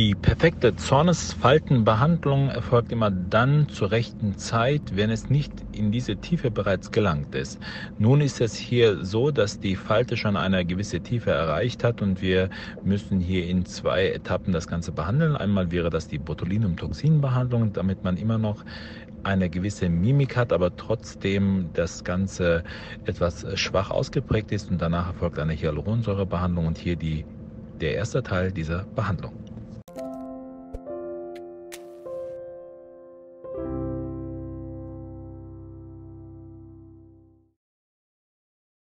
Die perfekte Zornesfaltenbehandlung erfolgt immer dann zur rechten Zeit, wenn es nicht in diese Tiefe bereits gelangt ist. Nun ist es hier so, dass die Falte schon eine gewisse Tiefe erreicht hat und wir müssen hier in zwei Etappen das Ganze behandeln. Einmal wäre das die Botulinumtoxinbehandlung, damit man immer noch eine gewisse Mimik hat, aber trotzdem das Ganze etwas schwach ausgeprägt ist und danach erfolgt eine Hyaluronsäurebehandlung und hier die, der erste Teil dieser Behandlung.